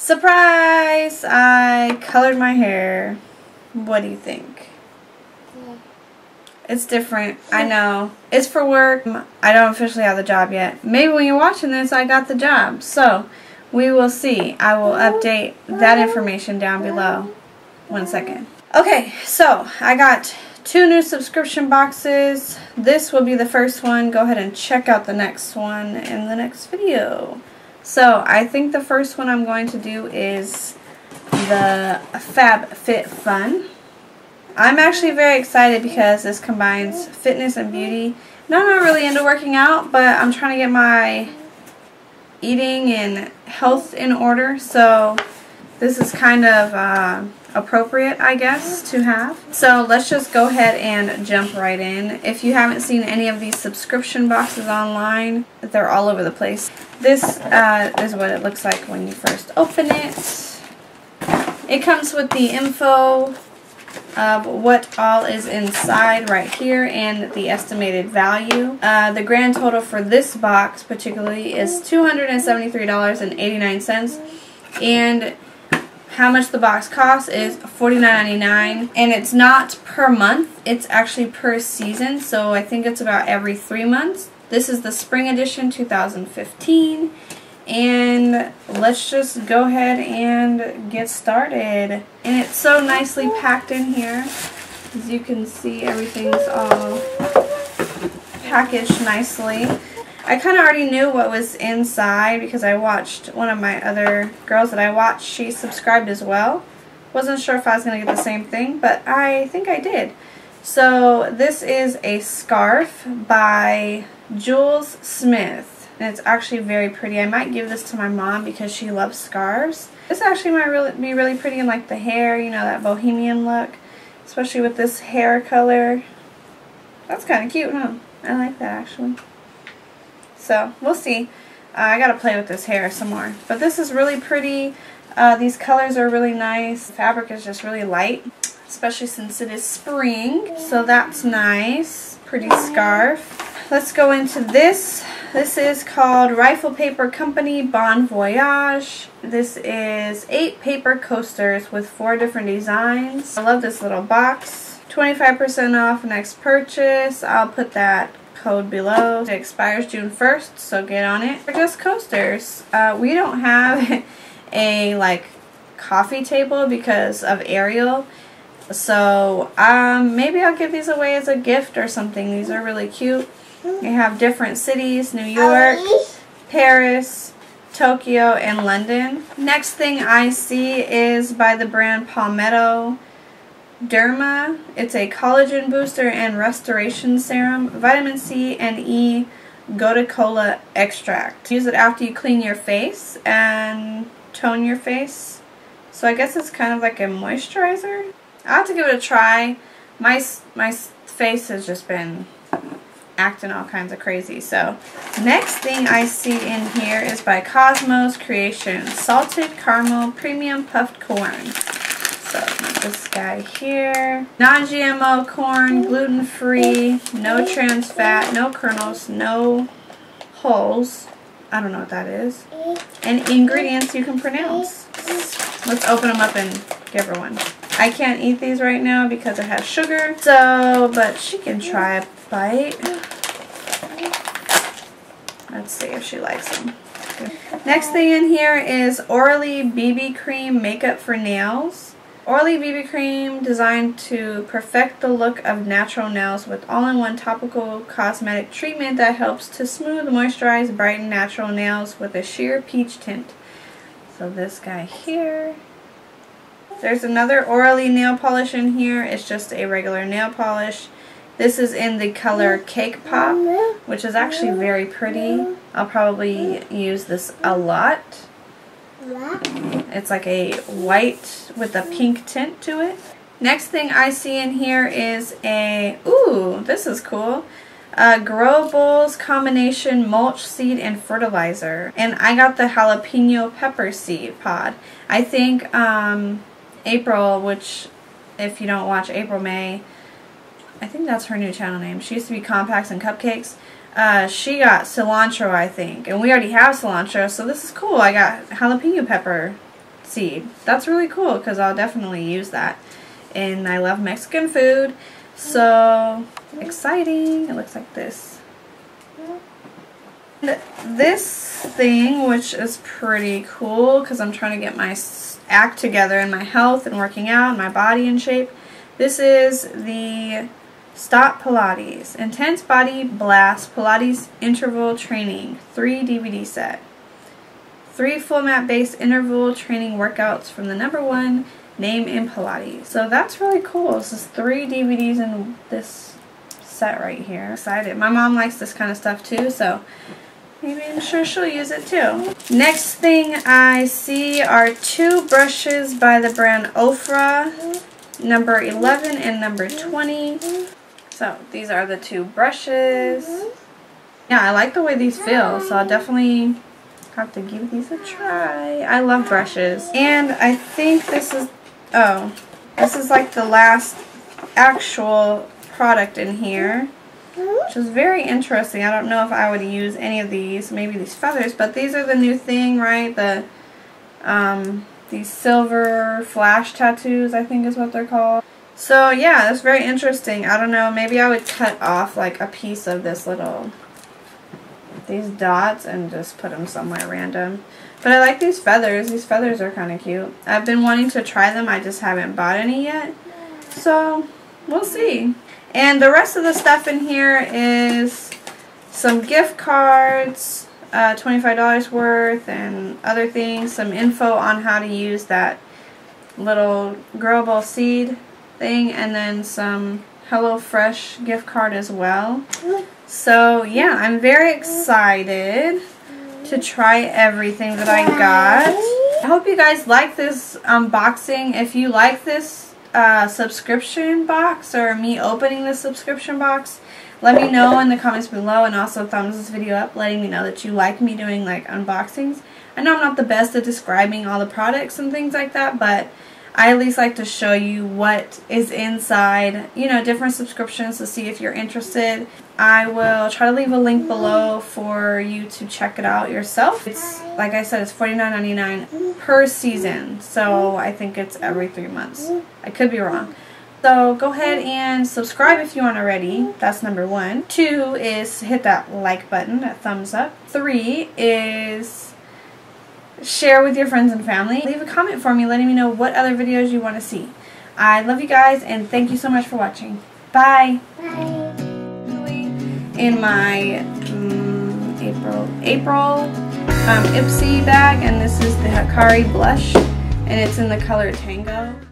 Surprise! I colored my hair. What do you think? It's different. I know. It's for work. I don't officially have the job yet. Maybe when you're watching this, I got the job. So, we will see. I will update that information down below. One second. Okay, so I got two new subscription boxes. This will be the first one. Go ahead and check out the next one in the next video. So I think the first one I'm going to do is the Fab Fit Fun. I'm actually very excited because this combines fitness and beauty. Now I'm not really into working out, but I'm trying to get my eating and health in order. So this is kind of uh, appropriate, I guess, to have. So let's just go ahead and jump right in. If you haven't seen any of these subscription boxes online, they're all over the place. This uh, is what it looks like when you first open it. It comes with the info of what all is inside right here and the estimated value. Uh, the grand total for this box particularly is $273.89 and how much the box costs is $49.99 and it's not per month it's actually per season so I think it's about every three months. This is the spring edition 2015 and let's just go ahead and get started. And it's so nicely packed in here as you can see everything's all packaged nicely I kind of already knew what was inside because I watched one of my other girls that I watched. She subscribed as well. Wasn't sure if I was going to get the same thing, but I think I did. So this is a scarf by Jules Smith. And it's actually very pretty. I might give this to my mom because she loves scarves. This actually might really be really pretty in like the hair, you know, that bohemian look. Especially with this hair color. That's kind of cute, huh? I like that actually. So, we'll see. Uh, I gotta play with this hair some more. But this is really pretty. Uh, these colors are really nice. The fabric is just really light, especially since it is spring. So that's nice. Pretty scarf. Let's go into this. This is called Rifle Paper Company Bon Voyage. This is eight paper coasters with four different designs. I love this little box. 25% off next purchase. I'll put that code below. It expires June 1st, so get on it. They're just coasters. Uh, we don't have a like coffee table because of Ariel. So um, maybe I'll give these away as a gift or something. These are really cute. They have different cities, New York, Paris, Tokyo, and London. Next thing I see is by the brand Palmetto. Derma. It's a collagen booster and restoration serum, vitamin C and E Gotu extract. Use it after you clean your face and tone your face. So I guess it's kind of like a moisturizer. I'll have to give it a try. My, my face has just been acting all kinds of crazy. So next thing I see in here is by Cosmos Creation Salted Caramel Premium Puffed Corn. So this guy here. Non-GMO corn, gluten-free, no trans fat, no kernels, no hulls. I don't know what that is. And ingredients you can pronounce. Let's open them up and give her one. I can't eat these right now because it has sugar. So, but she can try a bite. Let's see if she likes them. Next thing in here is Orly BB Cream Makeup for Nails. Orly BB Cream designed to perfect the look of natural nails with all-in-one topical cosmetic treatment that helps to smooth, moisturize, brighten natural nails with a sheer peach tint. So this guy here. There's another Orly nail polish in here. It's just a regular nail polish. This is in the color Cake Pop, which is actually very pretty. I'll probably use this a lot. It's like a white with a pink tint to it. Next thing I see in here is a, ooh, this is cool. Gro-Able combination mulch seed and fertilizer. And I got the jalapeno pepper seed pod. I think um, April, which if you don't watch April May, I think that's her new channel name. She used to be Compacts and Cupcakes. Uh, she got cilantro, I think. And we already have cilantro, so this is cool. I got jalapeno pepper seed. That's really cool because I'll definitely use that. And I love Mexican food. So exciting. It looks like this. This thing, which is pretty cool because I'm trying to get my act together in my health and working out and my body in shape. This is the Stott Pilates, Intense Body Blast Pilates Interval Training 3 DVD set. Three full mat based interval training workouts from the number one name in Pilates. So that's really cool. This is three DVDs in this set right here. Excited. My mom likes this kind of stuff too, so maybe I'm sure she'll use it too. Next thing I see are two brushes by the brand Ofra, number 11 and number 20. So these are the two brushes. Yeah, I like the way these feel, so I'll definitely have to give these a try. I love brushes. And I think this is, oh, this is like the last actual product in here, which is very interesting. I don't know if I would use any of these, maybe these feathers, but these are the new thing, right? The, um, these silver flash tattoos, I think is what they're called. So yeah, that's very interesting. I don't know, maybe I would cut off like a piece of this little, these dots and just put them somewhere random. But I like these feathers. These feathers are kind of cute. I've been wanting to try them. I just haven't bought any yet. So we'll see. And the rest of the stuff in here is some gift cards, uh, $25 worth, and other things. Some info on how to use that little growable seed thing and then some HelloFresh gift card as well. So yeah, I'm very excited to try everything that I got. I hope you guys like this unboxing. If you like this uh, subscription box or me opening the subscription box, let me know in the comments below and also thumbs this video up letting me know that you like me doing like unboxings. I know I'm not the best at describing all the products and things like that, but I at least like to show you what is inside, you know, different subscriptions to see if you're interested. I will try to leave a link below for you to check it out yourself. It's, like I said, it's $49.99 per season, so I think it's every three months. I could be wrong. So go ahead and subscribe if you aren't already. That's number one. Two is hit that like button, that thumbs up. Three is share with your friends and family. Leave a comment for me letting me know what other videos you want to see. I love you guys and thank you so much for watching. Bye. Bye. In my um, April April um, Ipsy bag and this is the Hikari blush and it's in the color Tango.